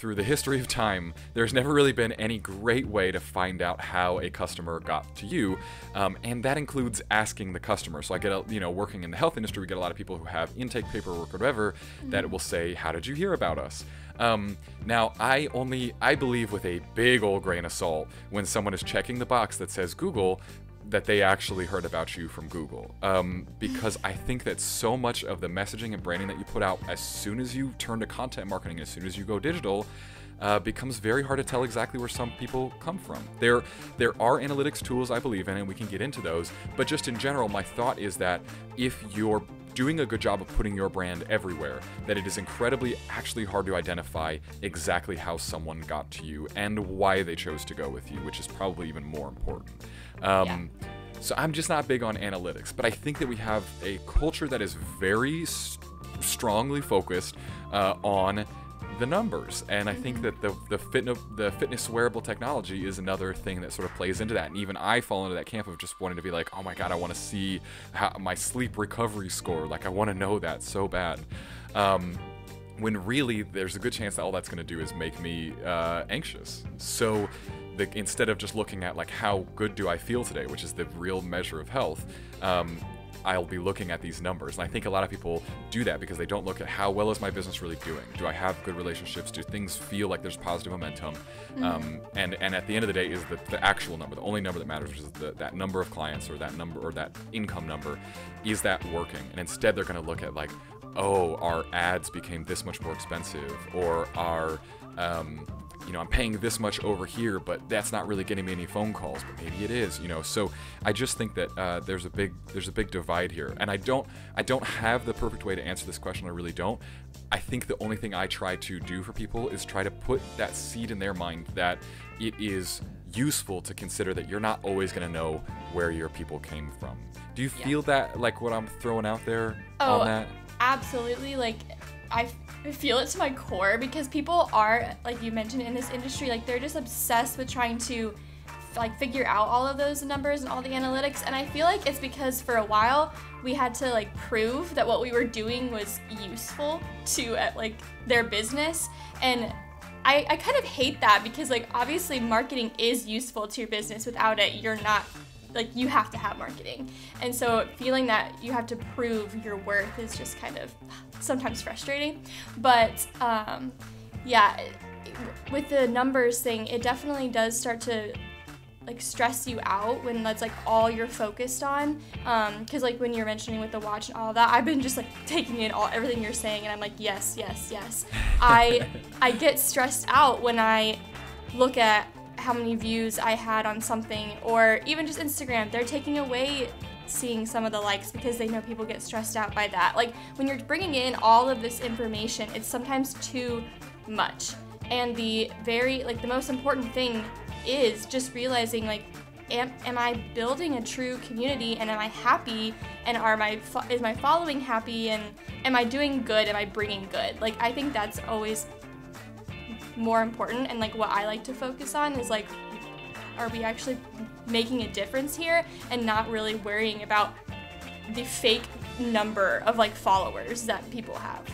through the history of time, there's never really been any great way to find out how a customer got to you, um, and that includes asking the customer. So I get, a, you know, working in the health industry, we get a lot of people who have intake paperwork or whatever that will say, "How did you hear about us?" Um, now, I only I believe with a big old grain of salt when someone is checking the box that says Google that they actually heard about you from Google. Um, because I think that so much of the messaging and branding that you put out as soon as you turn to content marketing, as soon as you go digital, uh, becomes very hard to tell exactly where some people come from. There, there are analytics tools I believe in, and we can get into those. But just in general, my thought is that if you're doing a good job of putting your brand everywhere, that it is incredibly actually hard to identify exactly how someone got to you and why they chose to go with you, which is probably even more important. Um, So I'm just not big on analytics, but I think that we have a culture that is very s- strongly focused uh, on the numbers, and I think that the the fitness the fitness wearable technology is another thing that sort of plays into that. And even I fall into that camp of just wanting to be like, oh my god, I want to see how, my sleep recovery score. Like I want to know that so bad. Um, when really there's a good chance that all that's going to do is make me uh, anxious. So the, instead of just looking at like how good do I feel today, which is the real measure of health, um, I'll be looking at these numbers. And I think a lot of people do that because they don't look at how well is my business really doing. Do I have good relationships? Do things feel like there's positive momentum? Um, and and at the end of the day, is the, the actual number, the only number that matters, which is the, that number of clients or that number or that income number, is that working? And instead, they're going to look at like, oh, our ads became this much more expensive, or our um, you know, I'm paying this much over here, but that's not really getting me any phone calls, but maybe it is, you know. So I just think that uh, there's a big there's a big divide here, and I don't I don't have the perfect way to answer this question. I really don't. I think the only thing I try to do for people is try to put that seed in their mind that it is useful to consider that you're not always going to know where your people came from. Do you feel that like what I'm throwing out there Oh, on that? absolutely like I feel it to my core because people are like you mentioned in this industry like they're just obsessed with trying to like figure out all of those numbers and all the analytics and I feel like it's because for a while we had to like prove that what we were doing was useful to uh, like their business and I, I kind of hate that because like obviously marketing is useful to your business. Without it you're not like you have to have marketing. And so feeling that you have to prove your worth is just kind of sometimes frustrating. But um, yeah with the numbers thing it definitely does start to like stress you out when that's like all you're focused on. Because like when you're mentioning with the watch and all that i've been just like taking in all everything you're saying and i'm like yes yes yes. I i get stressed out when i look at how many views I had on something, or even just Instagram. They're taking away seeing some of the likes because they know people get stressed out by that. Like when you're bringing in all of this information, it's sometimes too much. And the very, like, the most important thing is just realizing, like, am, am I building a true community and am I happy and are my is my following happy and am I doing good am I bringing good like I think that's always more important and like what I like to focus on is like are we actually making a difference here and not really worrying about the fake number of like followers that people have